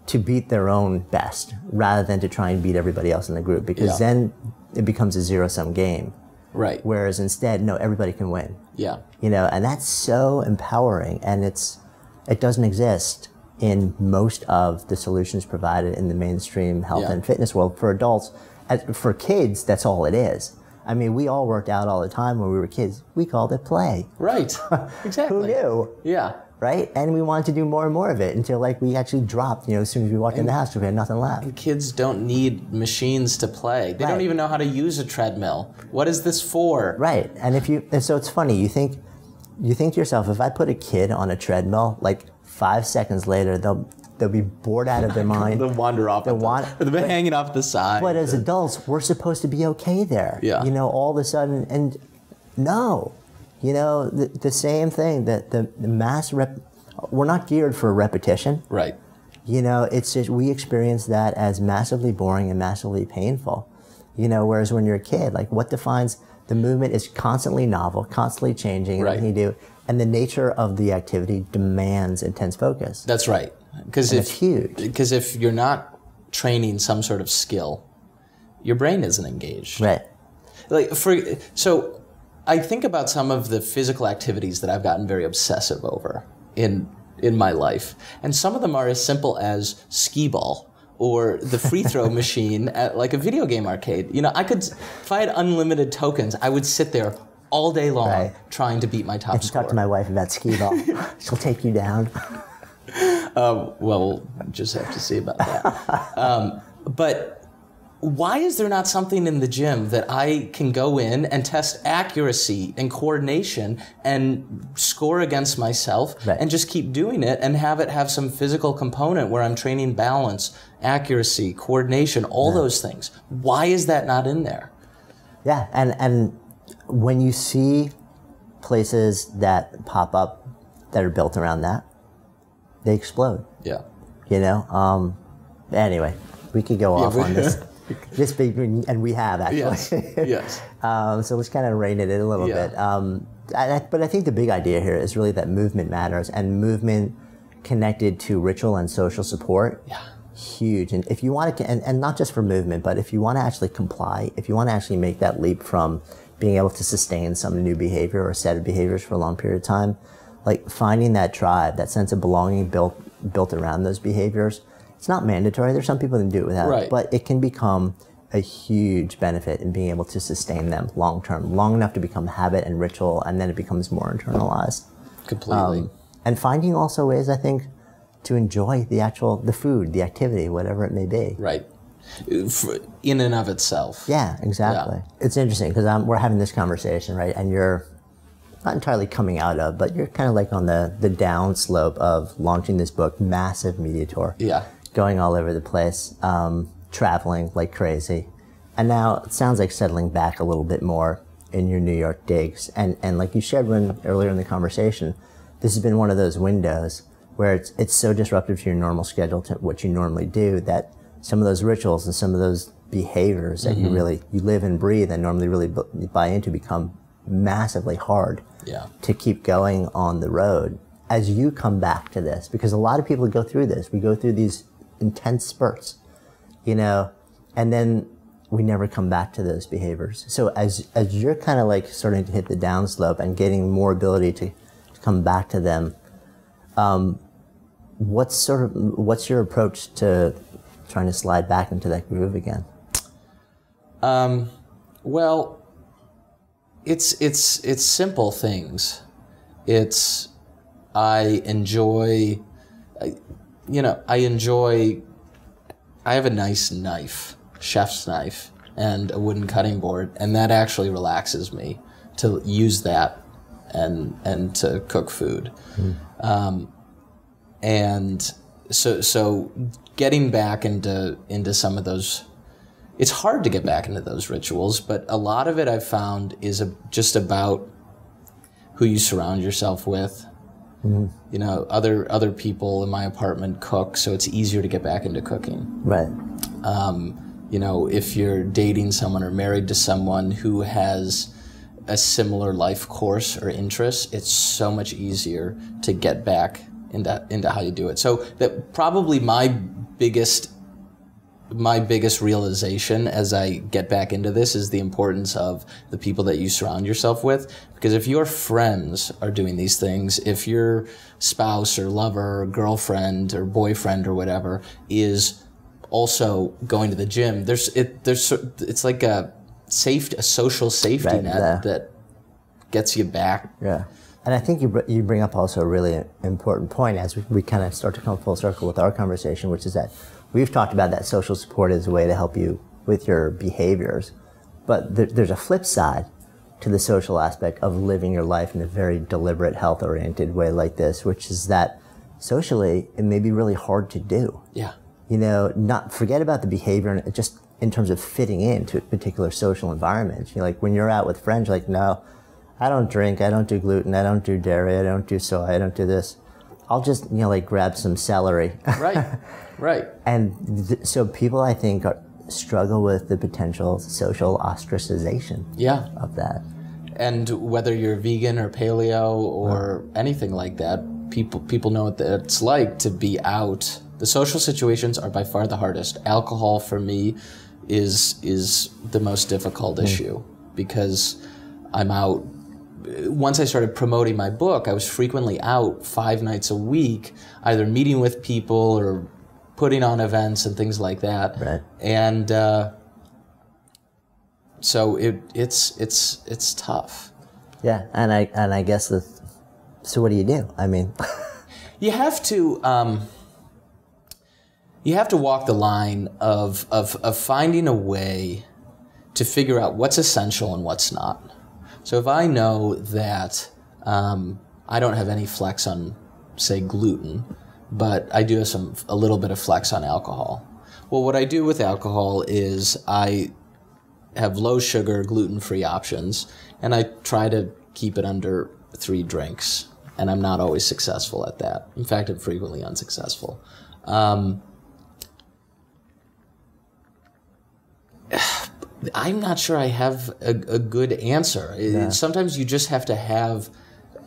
to beat their own best rather than to try and beat everybody else in the group because Yeah. then it becomes a zero sum game. right. Whereas instead, no, everybody can win. yeah. You know, and that's so empowering and it's it doesn't exist in most of the solutions provided in the mainstream health Yeah. and fitness world for adults. As, for kids, that's all it is. I mean, we all worked out all the time when we were kids. We called it play. Right. (laughs) Exactly. Who knew? Yeah. Right? And we wanted to do more and more of it until like we actually dropped. You know, as soon as we walked in the house, we had nothing left. And Kids don't need machines to play. They don't even know how to use a treadmill. What is this for? Right. And if you, and so it's funny. You think, you think to yourself, if I put a kid on a treadmill, like five seconds later, they'll they'll be bored out of their (laughs) mind. They'll wander off. They'll at the- wan- (laughs) They've been hanging off the side. But as adults, we're supposed to be okay there. Yeah. You know, all of a sudden, and no, you know, the, the same thing that the, the mass rep, we're not geared for repetition. right. You know, it's just we experience that as massively boring and massively painful. You know, whereas when you're a kid, like what defines the movement is constantly novel, constantly changing, Right. everything you do, and the nature of the activity demands intense focus. That's right. Because if it's huge. Because if you're not training some sort of skill, your brain isn't engaged. Right. Like for so, I think about some of the physical activities that I've gotten very obsessive over in in my life, and some of them are as simple as skee ball or the free throw (laughs) machine at like a video game arcade. You know, I could if I had unlimited tokens, I would sit there all day long Right. trying to beat my top Just score. talk to my wife about skee ball. (laughs) She'll take you down. well, we'll just have to see about that. (laughs) um, but why is there not something in the gym that I can go in and test accuracy and coordination and score against myself Right. and just keep doing it and have it have some physical component where I'm training balance, accuracy, coordination, all those things? Why is that not in there? Yeah, and and when you see places that pop up that are built around that, they explode. Yeah. You know. Um, anyway, we could go off on this. (laughs) This big, and we have actually. Yes. yes. (laughs) Um, so let's kind of rein it in a little Yeah. bit. Um, I, but I think the big idea here is really that movement matters and movement connected to ritual and social support. Yeah. Huge. And if you want to, and, and not just for movement, but if you want to actually comply, if you want to actually make that leap from being able to sustain some new behavior or set of behaviors for a long period of time, like finding that tribe, that sense of belonging built built around those behaviors. It's not mandatory. There's some people that do it without, Right. but it can become a huge benefit in being able to sustain them long term, long enough to become habit and ritual, and then it becomes more internalized. Completely. Um, and finding also ways, I think, to enjoy the actual the food, the activity, whatever it may be. right. In and of itself. Yeah, exactly. It's interesting because we're having this conversation, right? And you're not entirely coming out of, but you're kind of like on the the down slope of launching this book, massive media tour. Yeah. Going all over the place, um, traveling like crazy. And now it sounds like settling back a little bit more in your New York digs. And, and like you shared when, earlier in the conversation, this has been one of those windows where it's it's so disruptive to your normal schedule to what you normally do that some of those rituals and some of those behaviors that you really you live and breathe and normally really buy into become massively hard Yeah. to keep going on the road as you come back to this because a lot of people go through this we go through these intense spurts you know and then we never come back to those behaviors so as as you're kind of like starting to hit the downslope and getting more ability to, to come back to them um, what's sort of what's your approach to trying to slide back into that groove again Um, well, it's it's it's simple things. It's I enjoy, I, you know, I enjoy. I have a nice knife, chef's knife, and a wooden cutting board, and that actually relaxes me to use that and and to cook food. Um, and so so getting back into into some of those it's hard to get back into those rituals, but a lot of it I've found is a, just about who you surround yourself with. You know, other other people in my apartment cook, so it's easier to get back into cooking. right Um, You know, if you're dating someone or married to someone who has a similar life course or interests, it's so much easier to get back into into how you do it. So that probably my biggest my biggest realization as I get back into this is the importance of the people that you surround yourself with. Because if your friends are doing these things, if your spouse or lover or girlfriend or boyfriend or whatever is also going to the gym, there's it there's it's like a safe a social safety Right, net yeah. that gets you back. Yeah. And I think you, br- you bring up also a really important point as we, we kind of start to come full circle with our conversation, which is that we've talked about that social support as a way to help you with your behaviors. But there, there's a flip side to the social aspect of living your life in a very deliberate, health oriented way like this, which is that socially it may be really hard to do Yeah. you know, not forget about the behavior and just in terms of fitting into a particular social environment. You know, like when you're out with friends, you're like, no, I don't drink, I don't do gluten, I don't do dairy, I don't do soy, I don't do this. I'll just, you know, like grab some celery. Right. (laughs) right. and th- so people, I think, are, struggle with the potential social ostracization Yeah. of that. and whether you're vegan or paleo or anything like that, people people know what it's like to be out. The social situations are by far the hardest. Alcohol for me is is the most difficult hmm. issue because I'm out. Once I started promoting my book, I was frequently out five nights a week, either meeting with people or putting on events and things like that. Right. And uh, so it it's it's it's tough. Yeah, and I and I guess the. So what do you do? I mean, (laughs) You have to um, you have to walk the line of, of of finding a way to figure out what's essential and what's not. So if I know that um, I don't have any flex on, say, gluten, but I do have some a little bit of flex on alcohol. Well, what I do with alcohol is I have low sugar, gluten free options, and I try to keep it under three drinks. And I'm not always successful at that. In fact, I'm frequently unsuccessful. Um, I'm not sure I have a, a good answer. It- Sometimes you just have to have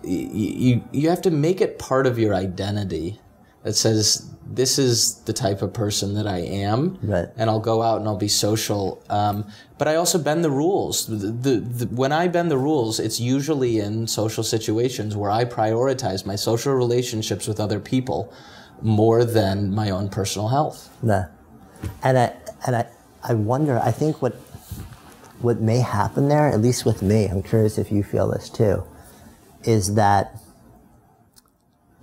you you have to make it part of your identity that says this is the type of person that I am, Right. and I'll go out and I'll be social. Um, but I also bend the rules. The, the, the, when I bend the rules, it's usually in social situations where I prioritize my social relationships with other people more than my own personal health. No. And I and I, I wonder, I think what what may happen there, at least with me, I'm curious if you feel this too, is that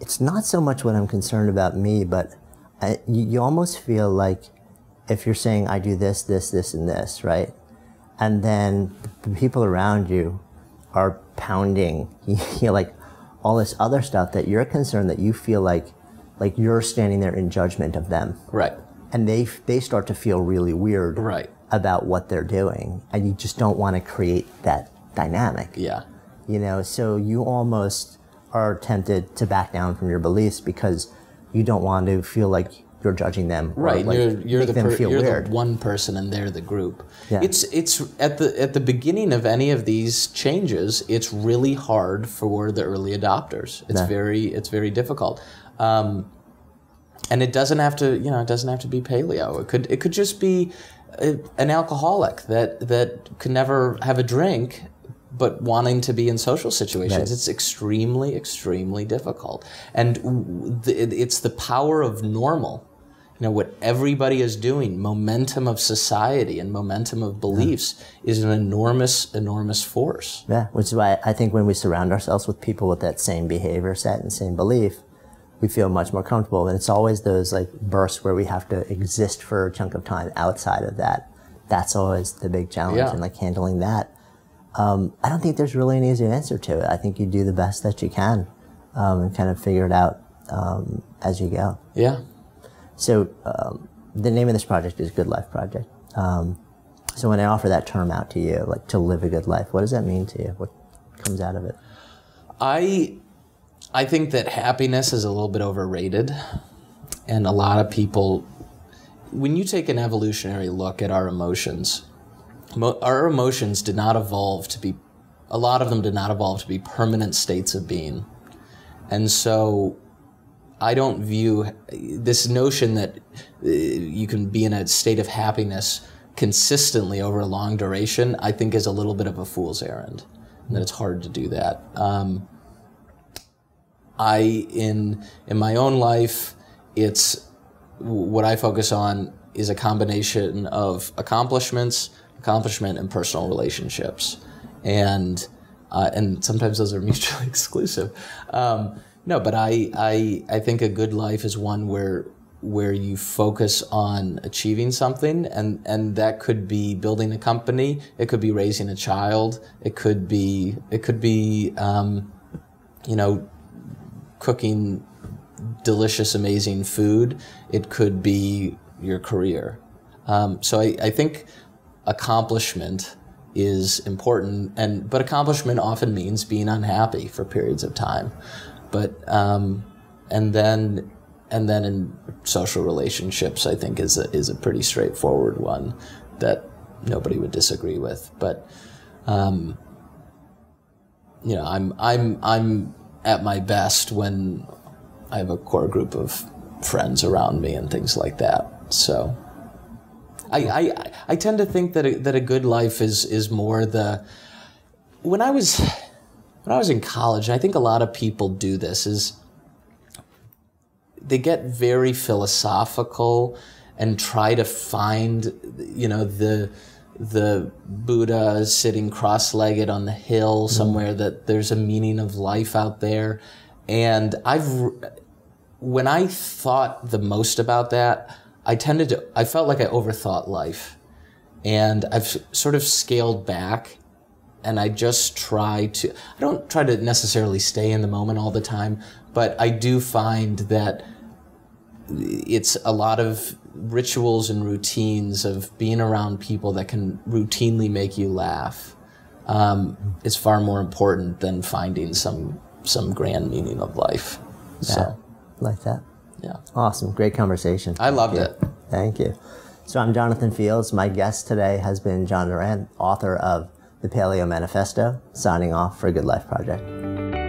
it's not so much what I'm concerned about me, but I, you, you almost feel like if you're saying I do this, this, this, and this, right? And then the people around you are pounding, (laughs) you know, like all this other stuff that you're concerned that you feel like, like you're standing there in judgment of them Right. and they they start to feel really weird Right. About what they're doing and you just don't want to create that dynamic Yeah. you know so you almost are tempted to back down from your beliefs because you don't want to feel like you're judging them. or, right like, you're you're the per, you're the one person and they're the group Yeah. it's it's at the at the beginning of any of these changes it's really hard for the early adopters it's Yeah. very it's very difficult um, and it doesn't have to you know it doesn't have to be paleo it could it could just be an alcoholic that that could never have a drink but wanting to be in social situations. It's extremely extremely difficult. And w- the, it- it's the power of normal. You know what everybody is doing momentum of society and momentum of beliefs is an enormous enormous force. Yeah, which is why I think when we surround ourselves with people with that same behavior set and same belief, we feel much more comfortable. And it's always those like bursts where we have to exist for a chunk of time outside of that. That's always the big challenge Yeah. and like handling that. Um, I don't think there's really an easy answer to it. I think you do the best that you can um, and kind of figure it out um, as you go. yeah So um, the name of this project is Good Life Project. Um, so when I offer that term out to you, like to live a good life, what does that mean to you? What comes out of it? I I think that happiness is a little bit overrated, and a lot of people. When you take an evolutionary look at our emotions, mo- our emotions did not evolve to be. A lot of them did not evolve to be permanent states of being, and so I don't view this notion that uh, you can be in a state of happiness consistently over a long duration. I think is a little bit of a fool's errand, and that it's hard to do that. Um, I in in my own life, it's what I focus on is a combination of accomplishments, accomplishment, and personal relationships, and uh, and sometimes those are (laughs) mutually exclusive. Um, no, but I, I I think a good life is one where where you focus on achieving something and and that could be building a company it could be raising a child it could be it could be um, you know cooking delicious, amazing food. It could be your career. Um, so I, I think accomplishment is important, and but accomplishment often means being unhappy for periods of time. But um, and then and then in social relationships, I think is a, is a pretty straightforward one that nobody would disagree with. But um, you know, I'm I'm I'm at my best when I have a core group of friends around me and things like that. So I I, I tend to think that a, that a good life is is more the when I was when I was in college, I think a lot of people do this is they get very philosophical and try to find you know the the Buddha is sitting cross-legged on the hill mm. somewhere that there's a meaning of life out there. And I've when I thought the most about that I tended to I felt like I overthought life. And I've sort of scaled back and I just try to I don't try to necessarily stay in the moment all the time but I do find that it's a lot of rituals and routines of being around people that can routinely make you laugh um, is far more important than finding some some grand meaning of life. So Like that. yeah, Awesome. Great conversation. I loved Thank it. Thank you. So I'm Jonathan Fields. My guest today has been John Durant, author of The Paleo Manifesto, signing off for a Good Life Project.